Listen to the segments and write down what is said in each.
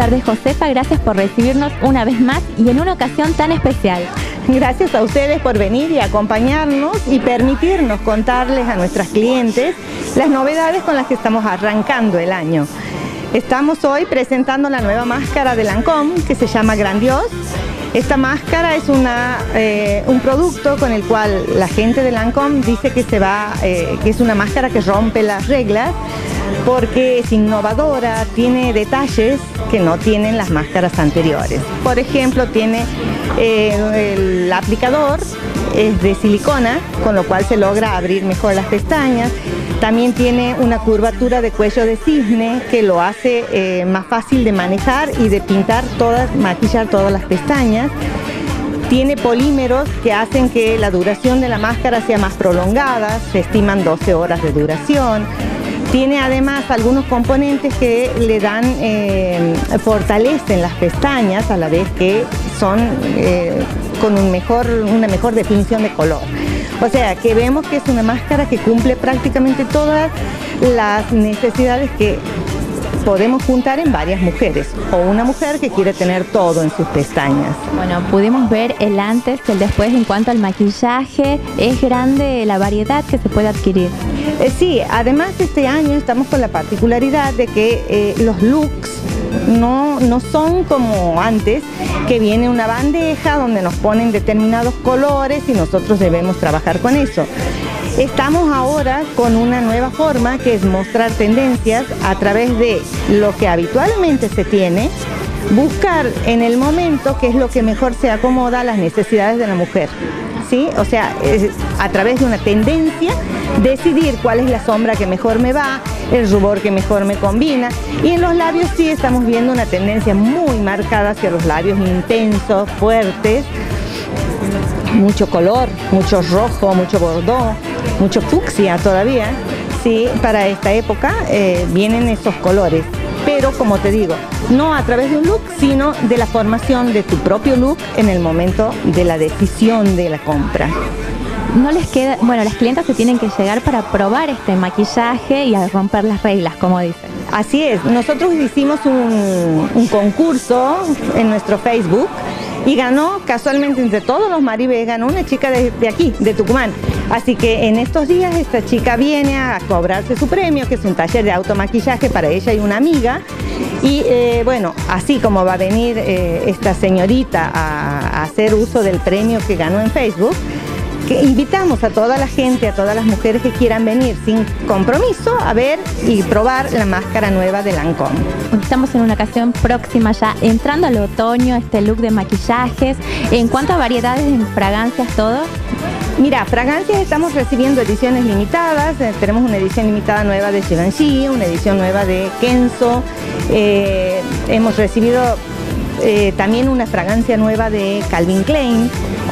tardes, Josefa. Gracias por recibirnos una vez más y en una ocasión tan especial. Gracias a ustedes por venir y acompañarnos y permitirnos contarles a nuestras clientes las novedades con las que estamos arrancando el año. Estamos hoy presentando la nueva máscara de Lancôme que se llama Grandios. Esta máscara es una, eh, un producto con el cual la gente de Lancôme dice que, se va, eh, que es una máscara que rompe las reglas porque es innovadora, tiene detalles que no tienen las máscaras anteriores. Por ejemplo, tiene eh, el aplicador, es de silicona, con lo cual se logra abrir mejor las pestañas. También tiene una curvatura de cuello de cisne que lo hace eh, más fácil de manejar y de pintar todas, maquillar todas las pestañas. Tiene polímeros que hacen que la duración de la máscara sea más prolongada, se estiman 12 horas de duración. Tiene además algunos componentes que le dan, eh, fortalecen las pestañas a la vez que son eh, con un mejor, una mejor definición de color. O sea, que vemos que es una máscara que cumple prácticamente todas las necesidades que podemos juntar en varias mujeres o una mujer que quiere tener todo en sus pestañas. Bueno, pudimos ver el antes y el después en cuanto al maquillaje. Es grande la variedad que se puede adquirir. Eh, sí, además este año estamos con la particularidad de que eh, los looks no, no son como antes, que viene una bandeja donde nos ponen determinados colores y nosotros debemos trabajar con eso. Estamos ahora con una nueva forma que es mostrar tendencias a través de lo que habitualmente se tiene, buscar en el momento qué es lo que mejor se acomoda a las necesidades de la mujer. ¿Sí? O sea, a través de una tendencia, decidir cuál es la sombra que mejor me va, el rubor que mejor me combina. Y en los labios sí estamos viendo una tendencia muy marcada hacia los labios intensos, fuertes, mucho color, mucho rojo, mucho bordó, mucho fucsia todavía. Sí, para esta época eh, vienen esos colores. Pero como te digo, no a través de un look, sino de la formación de tu propio look en el momento de la decisión de la compra no les queda, bueno, las clientas se tienen que llegar para probar este maquillaje y a romper las reglas, como dicen. Así es, nosotros hicimos un, un concurso en nuestro Facebook y ganó casualmente entre todos los maribes, ganó una chica de, aquí, de Tucumán. Así que en estos días esta chica viene a cobrarse su premio, que es un taller de automaquillaje para ella y una amiga. Y eh, bueno, así como va a venir eh, esta señorita a hacer uso del premio que ganó en Facebook, invitamos a toda la gente, a todas las mujeres que quieran venir sin compromiso a ver y probar la máscara nueva de Lancôme. Estamos en una ocasión próxima ya, entrando al otoño, este look de maquillajes. En cuanto a variedades en fragancias, todo. Mira, fragancias estamos recibiendo ediciones limitadas. Eh, tenemos una edición limitada nueva de Givenchy, una edición nueva de Kenzo. Eh, hemos recibido eh, también una fragancia nueva de Calvin Klein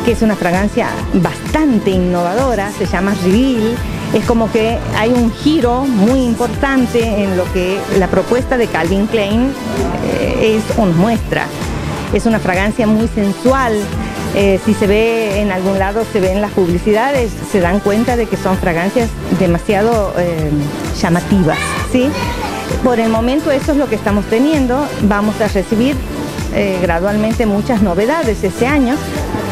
que es una fragancia bastante innovadora, se llama Reveal. Es como que hay un giro muy importante en lo que la propuesta de Calvin Klein eh, es, nos muestra. Es una fragancia muy sensual. Eh, si se ve en algún lado, se ve en las publicidades, se dan cuenta de que son fragancias demasiado eh, llamativas. ¿sí? Por el momento eso es lo que estamos teniendo. Vamos a recibir gradualmente muchas novedades este año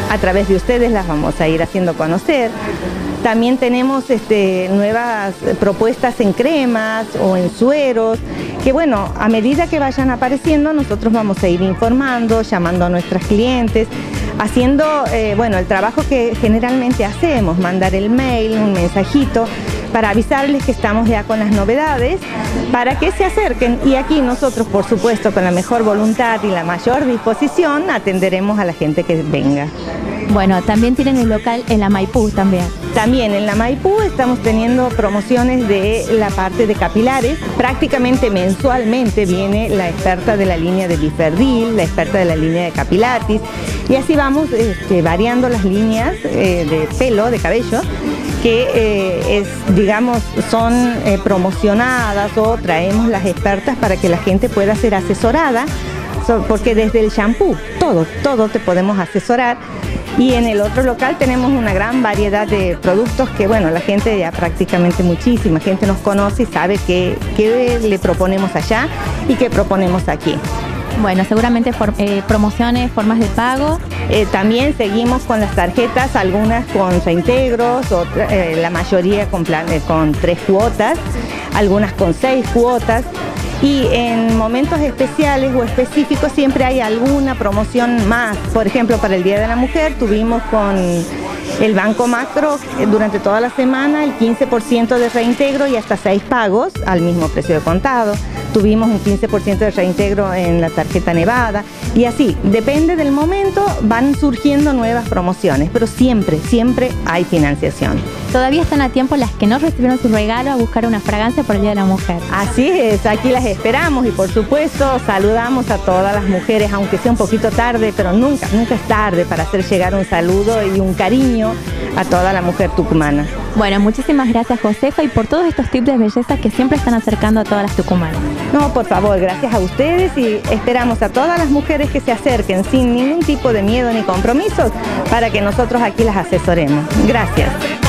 a través de ustedes las vamos a ir haciendo conocer. También tenemos este, nuevas propuestas en cremas o en sueros, que bueno, a medida que vayan apareciendo nosotros vamos a ir informando, llamando a nuestras clientes, haciendo, eh, bueno, el trabajo que generalmente hacemos, mandar el mail, un mensajito, para avisarles que estamos ya con las novedades, para que se acerquen. Y aquí nosotros, por supuesto, con la mejor voluntad y la mayor disposición, atenderemos a la gente que venga. Bueno, también tienen el local en la Maipú también. También en la Maipú estamos teniendo promociones de la parte de capilares. Prácticamente mensualmente viene la experta de la línea de Biferdil, la experta de la línea de Capilatis. Y así vamos este, variando las líneas eh, de pelo, de cabello, que eh, es, digamos, son eh, promocionadas o traemos las expertas para que la gente pueda ser asesorada, porque desde el shampoo, todo, todo te podemos asesorar y en el otro local tenemos una gran variedad de productos que, bueno, la gente ya prácticamente muchísima gente nos conoce y sabe qué, le proponemos allá y qué proponemos aquí. Bueno, seguramente eh, promociones, formas de pago. Eh, también seguimos con las tarjetas, algunas con reintegros, eh, la mayoría con, con tres cuotas, algunas con seis cuotas y en momentos especiales o específicos siempre hay alguna promoción más. Por ejemplo, para el Día de la Mujer tuvimos con el Banco Macro durante toda la semana el 15% de reintegro y hasta seis pagos al mismo precio de contado. Tuvimos un 15% de reintegro en la tarjeta Nevada y así, depende del momento, van surgiendo nuevas promociones, pero siempre, siempre hay financiación. Todavía están a tiempo las que no recibieron su regalo a buscar una fragancia por el Día de la Mujer. Así es, aquí las esperamos y por supuesto saludamos a todas las mujeres, aunque sea un poquito tarde, pero nunca, nunca es tarde para hacer llegar un saludo y un cariño a toda la mujer tucumana. Bueno, muchísimas gracias Josefa y por todos estos tips de belleza que siempre están acercando a todas las tucumanas. No, por favor, gracias a ustedes y esperamos a todas las mujeres que se acerquen sin ningún tipo de miedo ni compromisos para que nosotros aquí las asesoremos. Gracias.